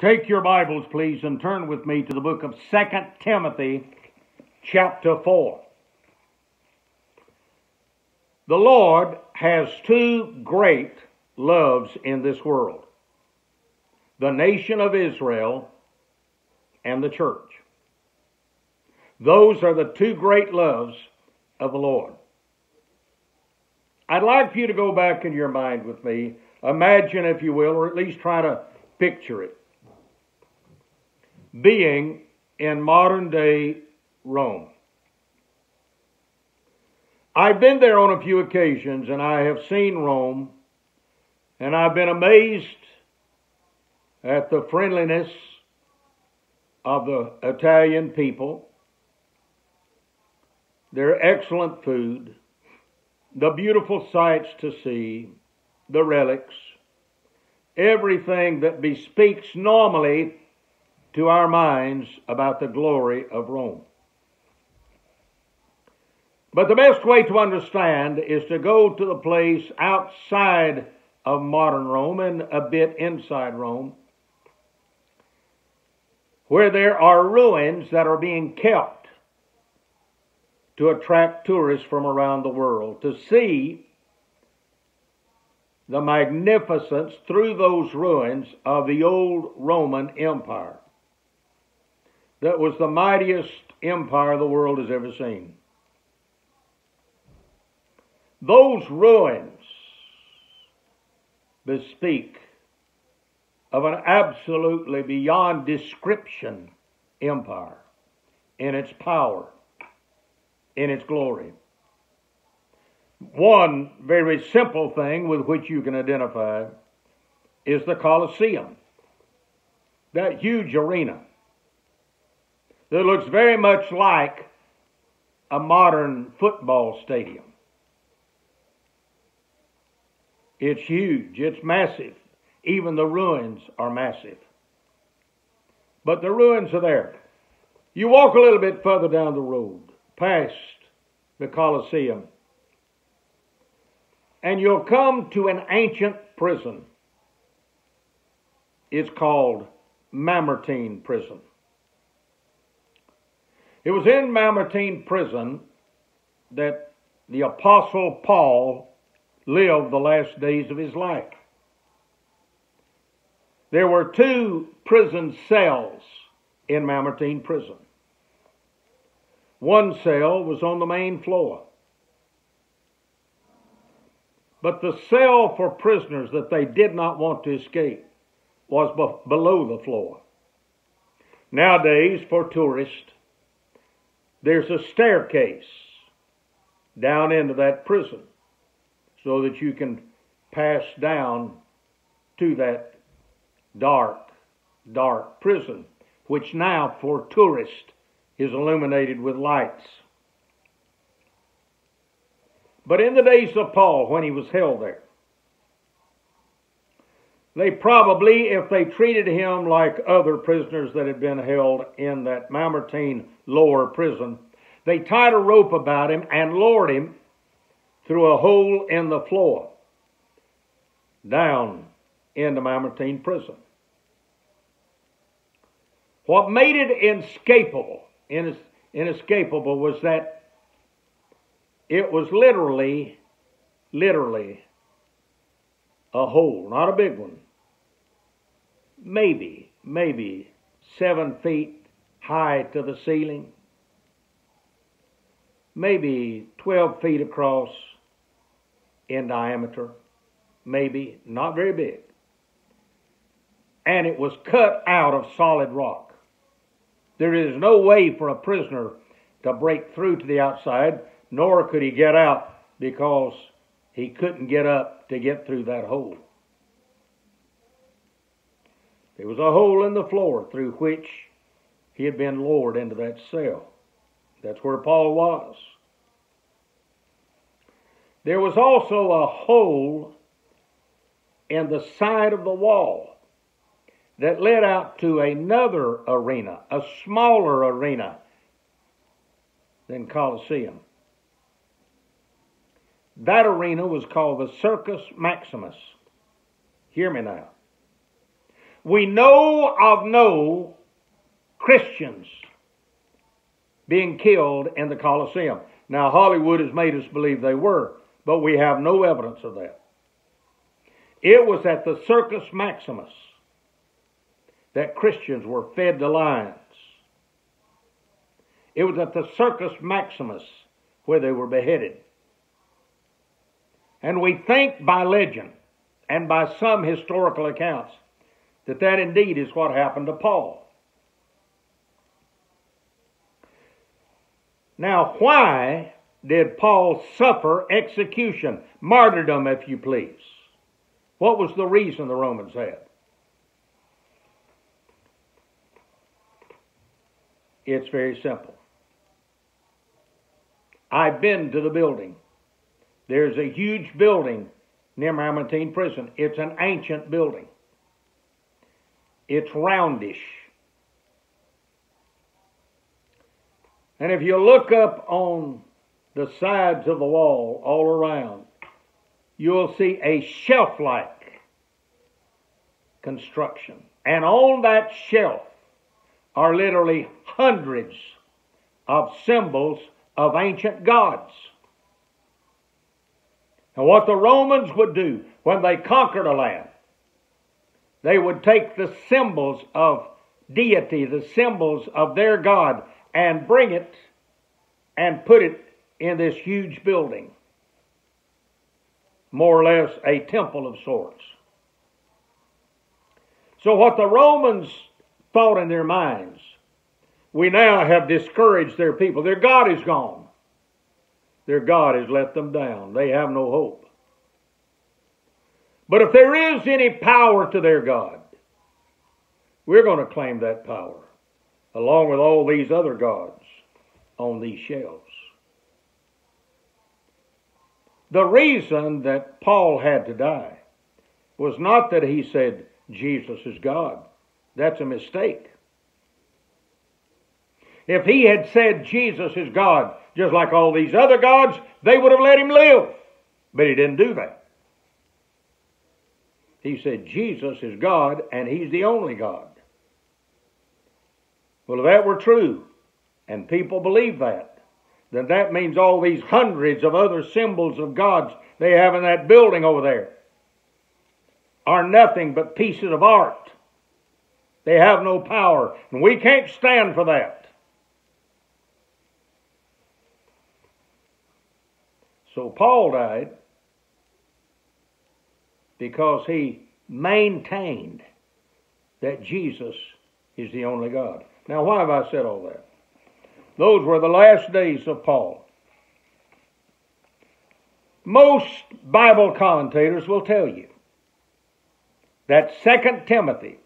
Take your Bibles, please, and turn with me to the book of 2 Timothy, chapter 4. The Lord has two great loves in this world the nation of Israel and the church. Those are the two great loves of the Lord. I'd like for you to go back in your mind with me, imagine, if you will, or at least try to picture it being in modern day Rome. I've been there on a few occasions and I have seen Rome and I've been amazed at the friendliness of the Italian people, their excellent food, the beautiful sights to see, the relics, everything that bespeaks normally to our minds about the glory of Rome. But the best way to understand is to go to the place outside of modern Rome and a bit inside Rome, where there are ruins that are being kept to attract tourists from around the world to see the magnificence through those ruins of the old Roman Empire that was the mightiest empire the world has ever seen. Those ruins bespeak of an absolutely beyond description empire in its power, in its glory. One very simple thing with which you can identify is the Colosseum, that huge arena that looks very much like a modern football stadium. It's huge, it's massive. Even the ruins are massive. But the ruins are there. You walk a little bit further down the road, past the Colosseum, and you'll come to an ancient prison. It's called Mamertine Prison. It was in Mamertine prison that the Apostle Paul lived the last days of his life. There were two prison cells in Mamertine prison. One cell was on the main floor. But the cell for prisoners that they did not want to escape was below the floor. Nowadays, for tourists, there's a staircase down into that prison so that you can pass down to that dark, dark prison, which now for tourists is illuminated with lights. But in the days of Paul, when he was held there, they probably, if they treated him like other prisoners that had been held in that Mamertine lower prison, they tied a rope about him and lowered him through a hole in the floor down into Mamertine prison. What made it inescapable, inescapable was that it was literally, literally a hole, not a big one. Maybe, maybe seven feet high to the ceiling, maybe 12 feet across in diameter, maybe not very big. And it was cut out of solid rock. There is no way for a prisoner to break through to the outside, nor could he get out because he couldn't get up to get through that hole. There was a hole in the floor through which he had been lowered into that cell. That's where Paul was. There was also a hole in the side of the wall that led out to another arena, a smaller arena than Colosseum. That arena was called the Circus Maximus. Hear me now. We know of no Christians being killed in the Colosseum. Now, Hollywood has made us believe they were, but we have no evidence of that. It was at the Circus Maximus that Christians were fed to lions. It was at the Circus Maximus where they were beheaded. And we think by legend and by some historical accounts that that indeed is what happened to Paul. Now, why did Paul suffer execution, martyrdom, if you please? What was the reason the Romans had? It's very simple. I've been to the building. There's a huge building near Mamertine Prison. It's an ancient building. It's roundish. And if you look up on the sides of the wall all around, you'll see a shelf like construction. And on that shelf are literally hundreds of symbols of ancient gods. And what the Romans would do when they conquered a land, they would take the symbols of deity, the symbols of their God, and bring it and put it in this huge building. More or less a temple of sorts. So, what the Romans thought in their minds, we now have discouraged their people. Their God is gone. Their God has let them down. They have no hope. But if there is any power to their God, we're going to claim that power, along with all these other gods on these shelves. The reason that Paul had to die was not that he said Jesus is God. That's a mistake. If he had said Jesus is God, just like all these other gods, they would have let him live. But he didn't do that. He said Jesus is God and he's the only God. Well, if that were true, and people believe that, then that means all these hundreds of other symbols of gods they have in that building over there are nothing but pieces of art. They have no power, and we can't stand for that. So Paul died because he maintained that Jesus is the only God. Now, why have I said all that? Those were the last days of Paul. Most Bible commentators will tell you that Second Timothy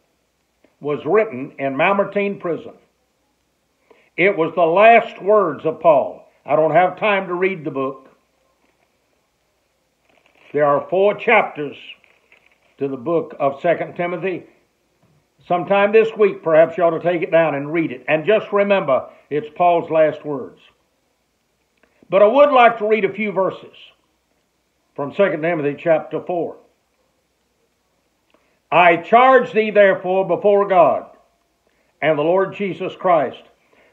was written in Mamertine prison. It was the last words of Paul. I don't have time to read the book. There are four chapters to the book of Second Timothy. Sometime this week, perhaps you ought to take it down and read it. And just remember, it's Paul's last words. But I would like to read a few verses from 2 Timothy chapter 4. I charge thee therefore before God and the Lord Jesus Christ,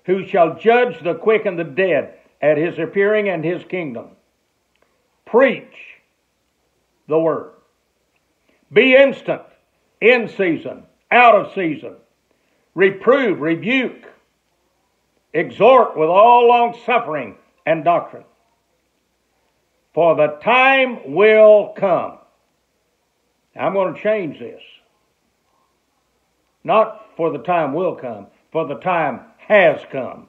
who shall judge the quick and the dead at his appearing and his kingdom. Preach the word. Be instant, in season, out of season. Reprove, rebuke, exhort with all long suffering and doctrine. For the time will come I'm going to change this. Not for the time will come, for the time has come.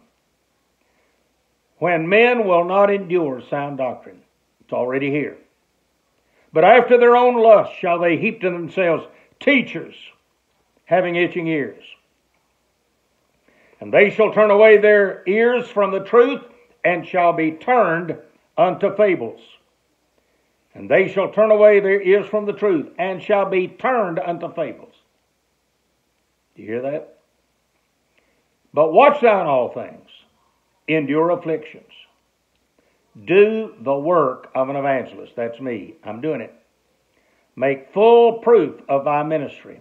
When men will not endure sound doctrine. It's already here. But after their own lust shall they heap to themselves teachers having itching ears. And they shall turn away their ears from the truth and shall be turned unto fables. And they shall turn away their ears from the truth, and shall be turned unto fables. Do you hear that? But watch thou in all things, endure afflictions. Do the work of an evangelist. That's me. I'm doing it. Make full proof of thy ministry.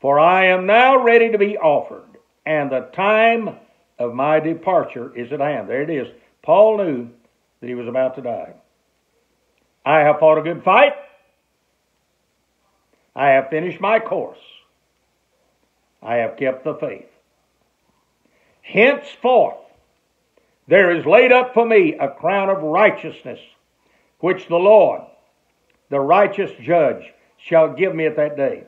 For I am now ready to be offered, and the time of my departure is at hand. There it is. Paul knew that he was about to die. I have fought a good fight. I have finished my course. I have kept the faith. Henceforth, there is laid up for me a crown of righteousness, which the Lord, the righteous judge, shall give me at that day.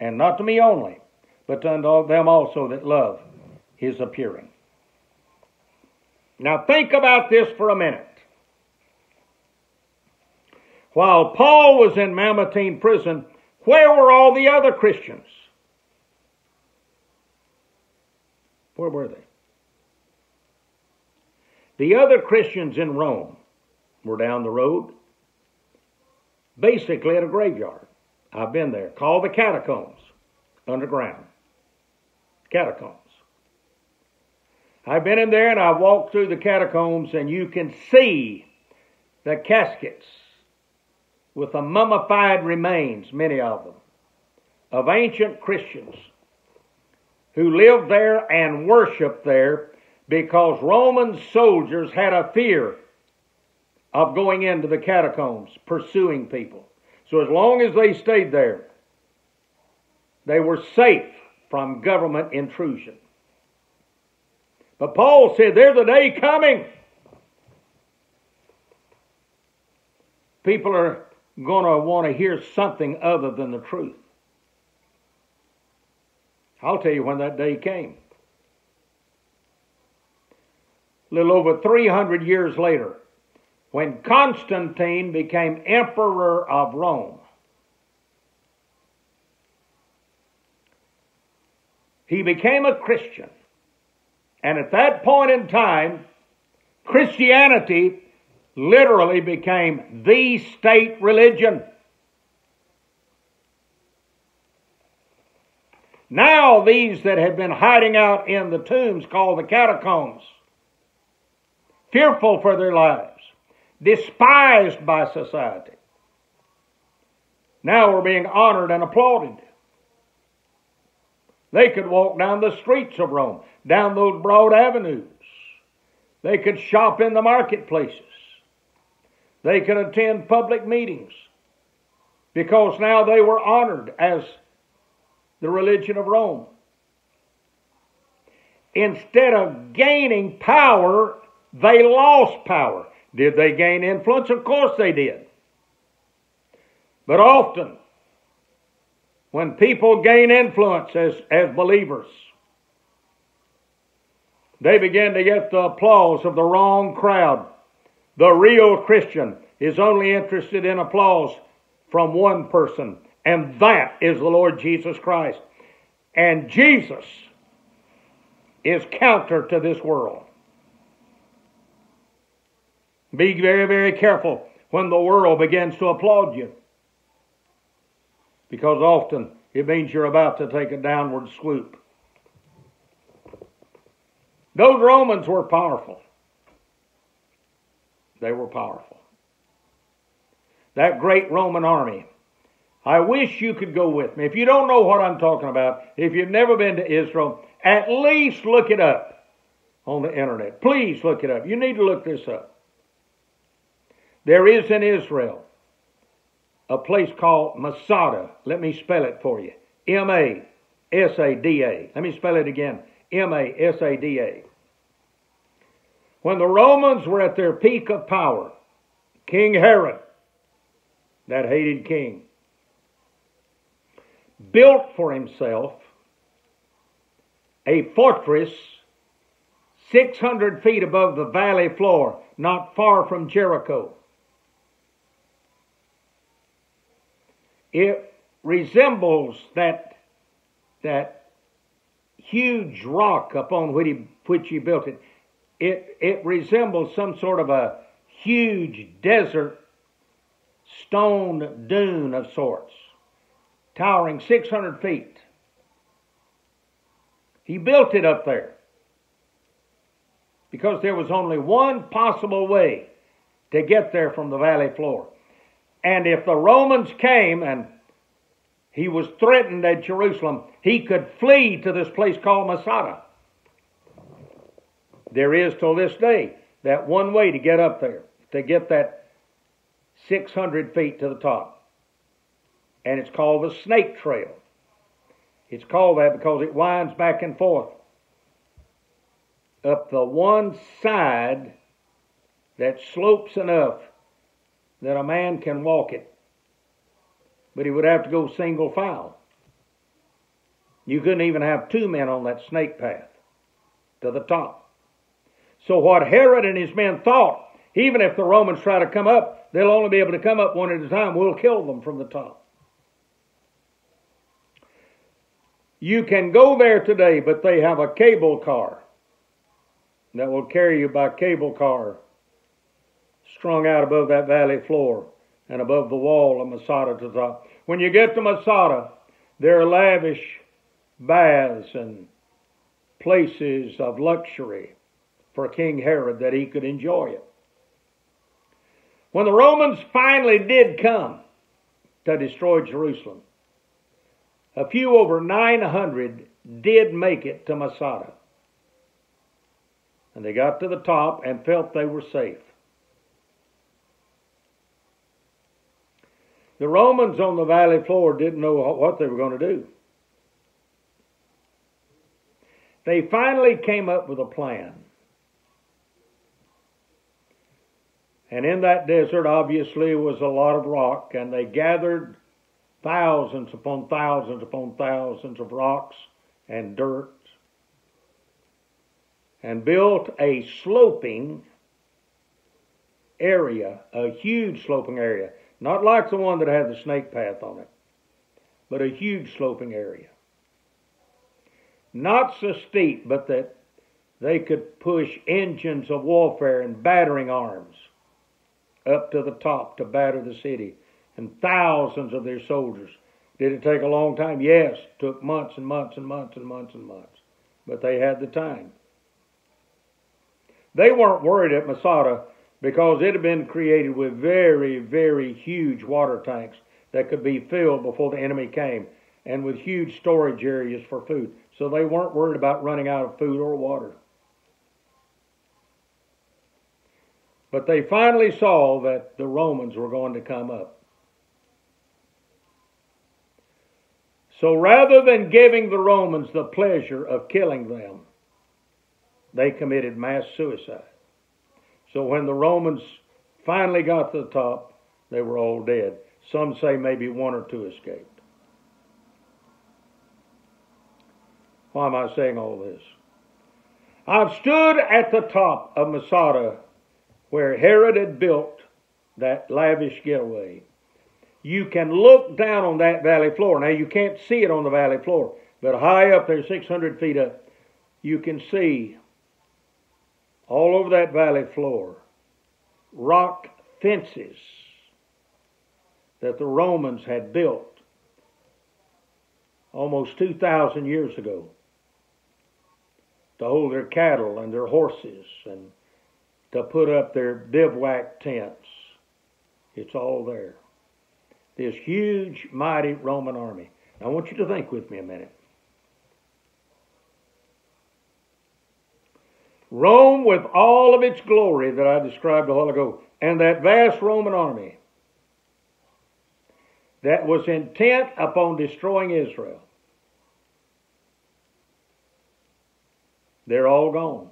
And not to me only, but unto them also that love his appearing. Now think about this for a minute. While Paul was in Mamertine prison, where were all the other Christians? Where were they? The other Christians in Rome were down the road, basically at a graveyard. I've been there, called the catacombs, underground. Catacombs. I've been in there and I've walked through the catacombs, and you can see the caskets with the mummified remains, many of them, of ancient Christians who lived there and worshiped there because Roman soldiers had a fear of going into the catacombs, pursuing people. So as long as they stayed there, they were safe from government intrusion. But Paul said, There's a day coming. People are going to want to hear something other than the truth. I'll tell you when that day came. A little over 300 years later, when Constantine became emperor of Rome, he became a Christian. And at that point in time, Christianity literally became the state religion. Now, these that had been hiding out in the tombs called the catacombs, fearful for their lives, despised by society, now were being honored and applauded. They could walk down the streets of Rome, down those broad avenues. They could shop in the marketplaces. They could attend public meetings because now they were honored as the religion of Rome. Instead of gaining power, they lost power. Did they gain influence? Of course they did. But often, when people gain influence as, as believers, they begin to get the applause of the wrong crowd. The real Christian is only interested in applause from one person, and that is the Lord Jesus Christ. And Jesus is counter to this world. Be very, very careful when the world begins to applaud you. Because often it means you're about to take a downward swoop. Those Romans were powerful. They were powerful. That great Roman army. I wish you could go with me. If you don't know what I'm talking about, if you've never been to Israel, at least look it up on the internet. Please look it up. You need to look this up. There is in Israel a place called Masada. Let me spell it for you. M A S A D A. Let me spell it again. M A S A D A. When the Romans were at their peak of power, King Herod, that hated king, built for himself a fortress 600 feet above the valley floor, not far from Jericho. It resembles that, that huge rock upon which he, which he built it. It, it resembles some sort of a huge desert stone dune of sorts, towering 600 feet. He built it up there because there was only one possible way to get there from the valley floor. And if the Romans came and he was threatened at Jerusalem, he could flee to this place called Masada. There is till this day that one way to get up there, to get that 600 feet to the top. And it's called the Snake Trail. It's called that because it winds back and forth up the one side that slopes enough that a man can walk it. But he would have to go single file. You couldn't even have two men on that snake path to the top. So what Herod and his men thought, even if the Romans try to come up, they'll only be able to come up one at a time. We'll kill them from the top. You can go there today, but they have a cable car that will carry you by cable car strung out above that valley floor and above the wall of Masada to the top. When you get to Masada, there are lavish baths and places of luxury for King Herod that he could enjoy it. When the Romans finally did come to destroy Jerusalem, a few over 900 did make it to Masada. And they got to the top and felt they were safe. The Romans on the valley floor didn't know what they were going to do. They finally came up with a plan. And in that desert, obviously, was a lot of rock, and they gathered thousands upon thousands upon thousands of rocks and dirt and built a sloping area, a huge sloping area. Not like the one that had the snake path on it, but a huge sloping area. Not so steep, but that they could push engines of warfare and battering arms up to the top to batter the city and thousands of their soldiers. Did it take a long time? Yes, it took months and months and months and months and months. But they had the time. They weren't worried at Masada because it had been created with very, very huge water tanks that could be filled before the enemy came and with huge storage areas for food. So they weren't worried about running out of food or water. But they finally saw that the Romans were going to come up. So rather than giving the Romans the pleasure of killing them, they committed mass suicide. So when the Romans finally got to the top, they were all dead. Some say maybe one or two escaped. Why am I saying all this? I've stood at the top of Masada where Herod had built that lavish getaway. You can look down on that valley floor. Now, you can't see it on the valley floor, but high up there, 600 feet up, you can see all over that valley floor rock fences that the Romans had built almost 2,000 years ago to hold their cattle and their horses and to put up their bivouac tents. It's all there. This huge, mighty Roman army. I want you to think with me a minute. Rome, with all of its glory that I described a while ago, and that vast Roman army that was intent upon destroying Israel, they're all gone.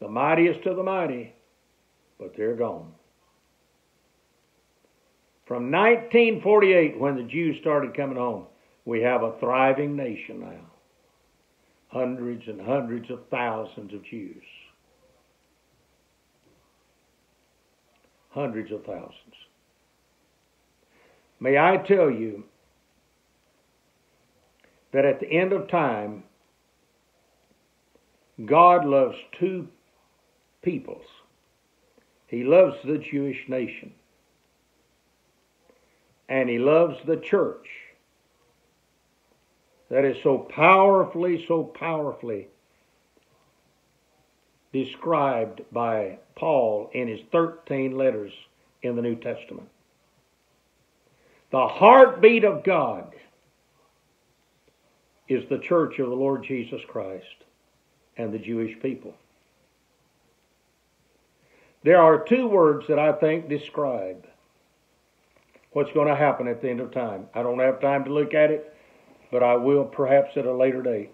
The mightiest of the mighty, but they're gone. From 1948, when the Jews started coming home, we have a thriving nation now hundreds and hundreds of thousands of Jews. Hundreds of thousands. May I tell you that at the end of time, God loves two peoples. He loves the Jewish nation, and He loves the church that is so powerfully, so powerfully described by Paul in his 13 letters in the New Testament. The heartbeat of God is the church of the Lord Jesus Christ and the Jewish people. There are two words that I think describe what's going to happen at the end of time. I don't have time to look at it, but I will perhaps at a later date.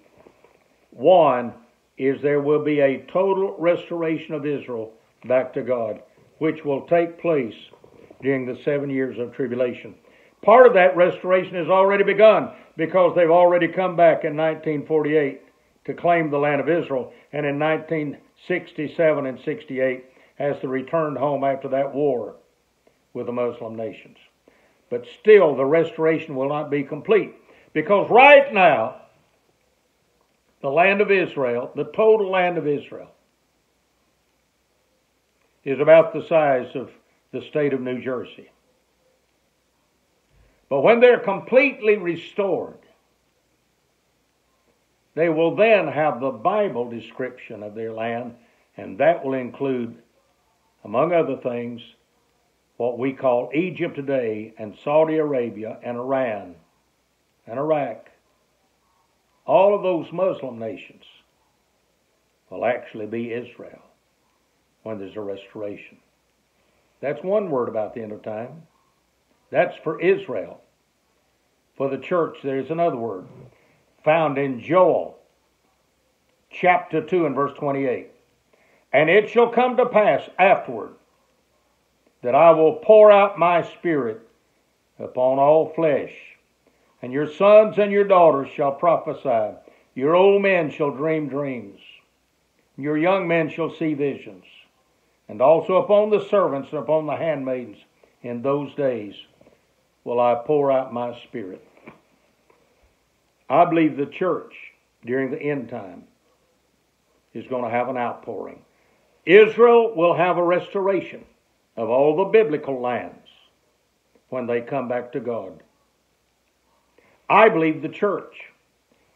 One is there will be a total restoration of Israel back to God, which will take place during the seven years of tribulation. Part of that restoration has already begun because they've already come back in 1948 to claim the land of Israel, and in 1967 and 68 as they returned home after that war with the Muslim nations. But still, the restoration will not be complete because right now, the land of Israel, the total land of Israel, is about the size of the state of New Jersey. But when they're completely restored, they will then have the Bible description of their land, and that will include, among other things, what we call Egypt today, and Saudi Arabia, and Iran, and Iraq. All of those Muslim nations will actually be Israel when there's a restoration. That's one word about the end of time. That's for Israel. For the church, there's another word found in Joel chapter 2 and verse 28. And it shall come to pass afterward that I will pour out my spirit upon all flesh, and your sons and your daughters shall prophesy, your old men shall dream dreams, your young men shall see visions, and also upon the servants and upon the handmaidens in those days will I pour out my spirit. I believe the church during the end time is going to have an outpouring. Israel will have a restoration of all the biblical lands when they come back to God. I believe the church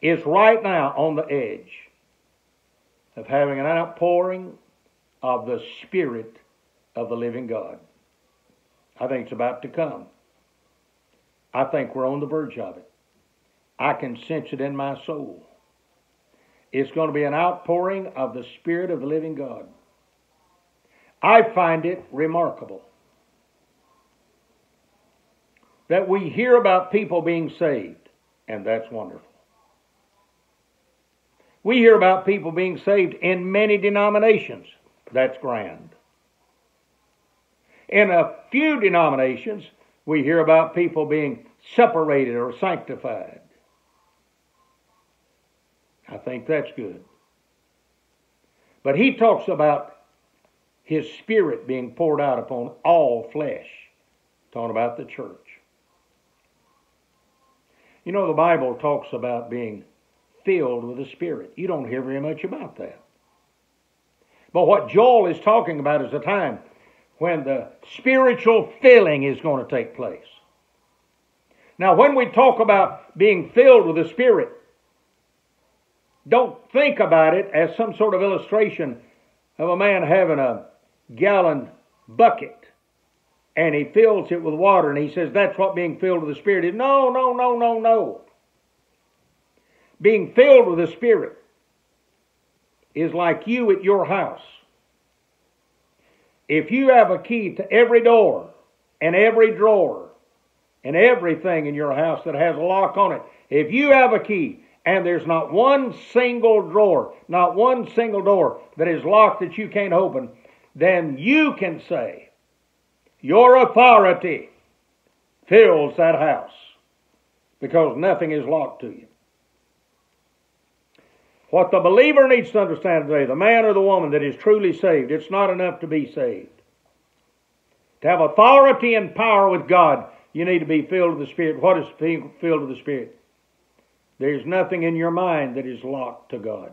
is right now on the edge of having an outpouring of the Spirit of the living God. I think it's about to come. I think we're on the verge of it. I can sense it in my soul. It's going to be an outpouring of the Spirit of the living God. I find it remarkable that we hear about people being saved, and that's wonderful. We hear about people being saved in many denominations. That's grand. In a few denominations, we hear about people being separated or sanctified. I think that's good. But he talks about his spirit being poured out upon all flesh, talking about the church. You know, the Bible talks about being filled with the Spirit. You don't hear very much about that. But what Joel is talking about is a time when the spiritual filling is going to take place. Now, when we talk about being filled with the Spirit, don't think about it as some sort of illustration of a man having a gallon bucket and he fills it with water and he says that's what being filled with the Spirit is. No, no, no, no, no. Being filled with the Spirit is like you at your house. If you have a key to every door and every drawer and everything in your house that has a lock on it, if you have a key and there's not one single drawer, not one single door that is locked that you can't open, then you can say, Your authority fills that house because nothing is locked to you. What the believer needs to understand today, the man or the woman that is truly saved, it's not enough to be saved. To have authority and power with God, you need to be filled with the Spirit. What is being filled with the Spirit? There's nothing in your mind that is locked to God.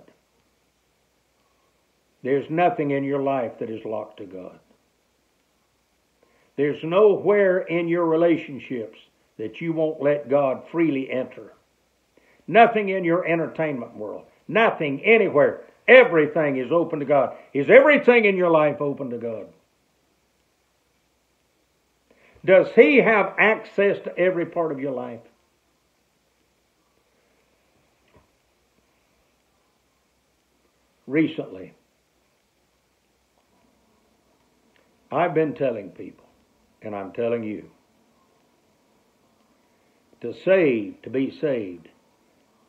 There's nothing in your life that is locked to God. There's nowhere in your relationships that you won't let God freely enter. Nothing in your entertainment world. Nothing anywhere. Everything is open to God. Is everything in your life open to God? Does He have access to every part of your life? recently, I've been telling people, and I'm telling you, to save, to be saved,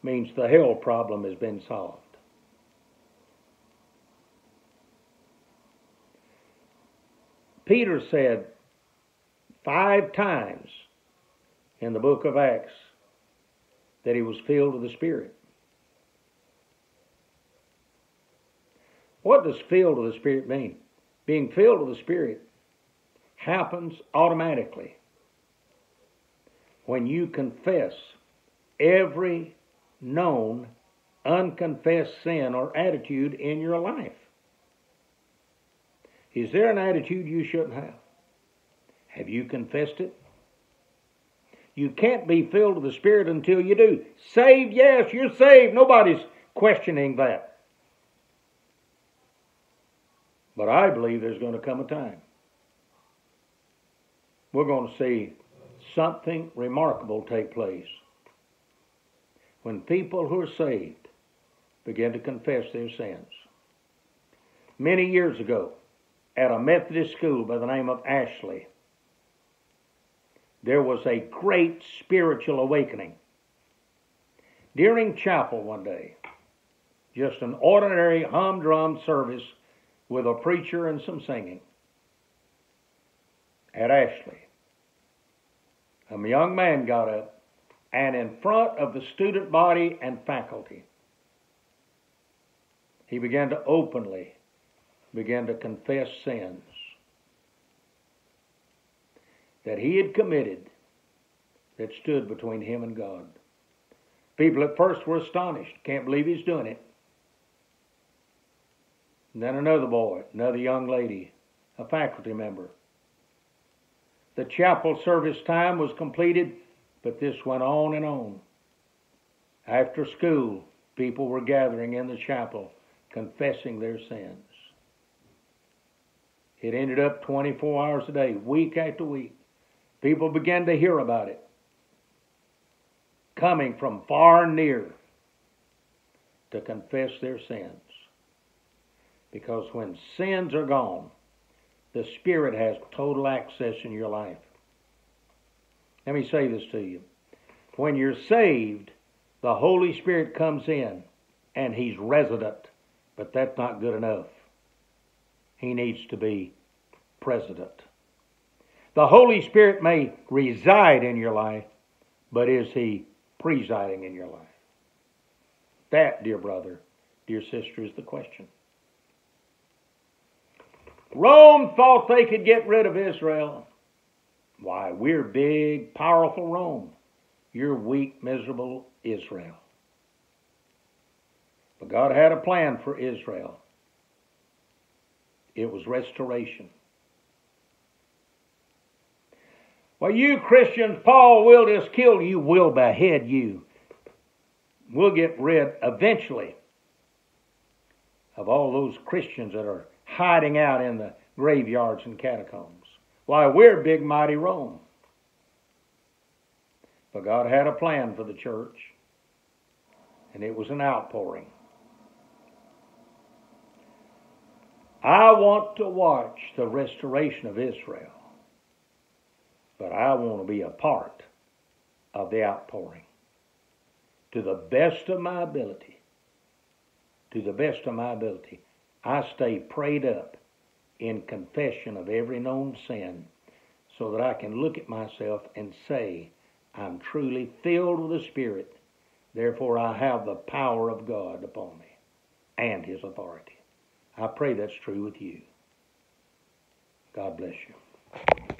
means the hell problem has been solved. Peter said five times in the book of Acts that he was filled with the Spirit. What does filled with the Spirit mean? Being filled with the Spirit happens automatically when you confess every known unconfessed sin or attitude in your life. Is there an attitude you shouldn't have? Have you confessed it? You can't be filled with the Spirit until you do. Saved, yes, you're saved. Nobody's questioning that. But I believe there's going to come a time we're going to see something remarkable take place when people who are saved begin to confess their sins. Many years ago, at a Methodist school by the name of Ashley, there was a great spiritual awakening. During chapel one day, just an ordinary humdrum service with a preacher and some singing at Ashley. A young man got up and in front of the student body and faculty, he began to openly begin to confess sins that he had committed that stood between him and God. People at first were astonished. Can't believe he's doing it. And then another boy, another young lady, a faculty member. The chapel service time was completed, but this went on and on. After school, people were gathering in the chapel, confessing their sins. It ended up 24 hours a day, week after week. People began to hear about it, coming from far and near to confess their sins. Because when sins are gone, the Spirit has total access in your life. Let me say this to you. When you're saved, the Holy Spirit comes in and He's resident, but that's not good enough. He needs to be president. The Holy Spirit may reside in your life, but is He presiding in your life? That, dear brother, dear sister, is the question. Rome thought they could get rid of Israel. Why, we're big, powerful Rome. You're weak, miserable Israel. But God had a plan for Israel. It was restoration. Well, you Christians, Paul will just kill you, will behead you. We'll get rid eventually of all those Christians that are hiding out in the graveyards and catacombs. Why, we're big, mighty Rome. But God had a plan for the church, and it was an outpouring. I want to watch the restoration of Israel but I want to be a part of the outpouring. To the best of my ability, to the best of my ability, I stay prayed up in confession of every known sin so that I can look at myself and say, I'm truly filled with the Spirit, therefore I have the power of God upon me and His authority. I pray that's true with you. God bless you.